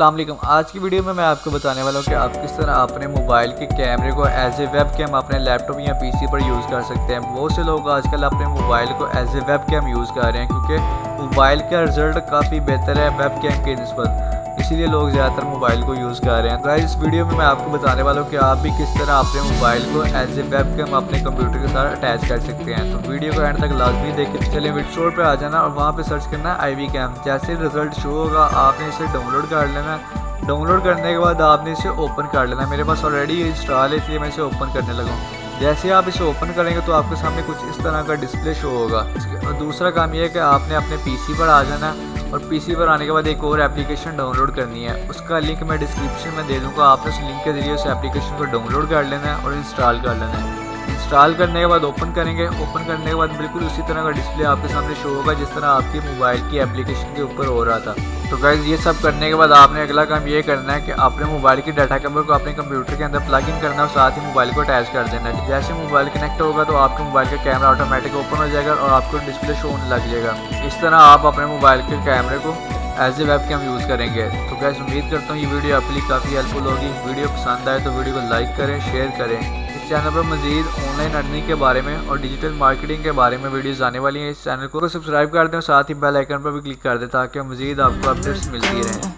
वालेकुम। आज की वीडियो में मैं आपको बताने वाला हूँ कि आप किस तरह अपने मोबाइल के कैमरे को एज ए वेब कैम अपने लैपटॉप या पीसी पर यूज़ कर सकते हैं। बहुत से लोग आजकल अपने मोबाइल को as a webcam use कर रहे हैं क्योंकि मोबाइल का रिज़ल्ट काफ़ी बेहतर है वेब कैम के नस्बत इसीलिए लोग ज़्यादातर मोबाइल को यूज़ कर रहे हैं। गाइस, इस वीडियो में मैं आपको बताने वाला हूँ कि आप भी किस तरह अपने मोबाइल को एज ए वेब कैम अपने कंप्यूटर के साथ अटैच कर सकते हैं। तो वीडियो को एंड तक लाजमी देख चलिए विट स्टोर पर आ जाना और वहाँ पर सर्च करना आई वी कैम जैसे रिज़ल्ट शो होगा, आपने इसे डाउनलोड कर लेना। डाउनलोड करने के बाद आपने इसे ओपन कर लेना। मेरे पास ऑलरेडी इंस्टॉल है, इसलिए मैं इसे ओपन करने लगा जैसे आप इसे ओपन करेंगे तो आपके सामने कुछ इस तरह का डिस्प्ले शो होगा। दूसरा काम यह है कि आपने अपने पीसी पर आ जाना। और पीसी पर आने के बाद एक और एप्लीकेशन डाउनलोड करनी है। उसका लिंक मैं डिस्क्रिप्शन में दे दूँगा। आपने उस लिंक के ज़रिए उस एप्लीकेशन को डाउनलोड कर लेना है और इंस्टॉल कर लेना है। इंस्टॉल करने के बाद ओपन करेंगे। ओपन करने के बाद बिल्कुल उसी तरह का डिस्प्ले आपके सामने शो होगा, जिस तरह आपके मोबाइल की एप्लीकेशन के ऊपर हो रहा था। तो गाइज़ ये सब करने के बाद आपने अगला काम ये करना है कि अपने मोबाइल की डाटा केबल को अपने कंप्यूटर के अंदर प्लग इन करना और साथ ही मोबाइल को अटैच कर देना। है जैसे मोबाइल कनेक्ट होगा तो आपके मोबाइल का कैमरा ऑटोमेटिक ओपन हो जाएगा और आपको डिस्प्ले शो होने लग जाएगा। इस तरह आप अपने मोबाइल के कैमरे को as a webcam use करेंगे। तो गैस उम्मीद करता हूँ ये वीडियो आपके लिए काफ़ी हेल्पफुल होगी। वीडियो पसंद आए तो वीडियो को लाइक करें शेयर करें। चैनल पर मजीद ऑनलाइन अर्निंग के बारे में और डिजिटल मार्केटिंग के बारे में वीडियोस आने वाली हैं। इस चैनल को सब्सक्राइब कर दें और साथ ही बेल आइकन पर भी क्लिक कर दें ताकि मजीद आपको अपडेट्स मिलती रहें।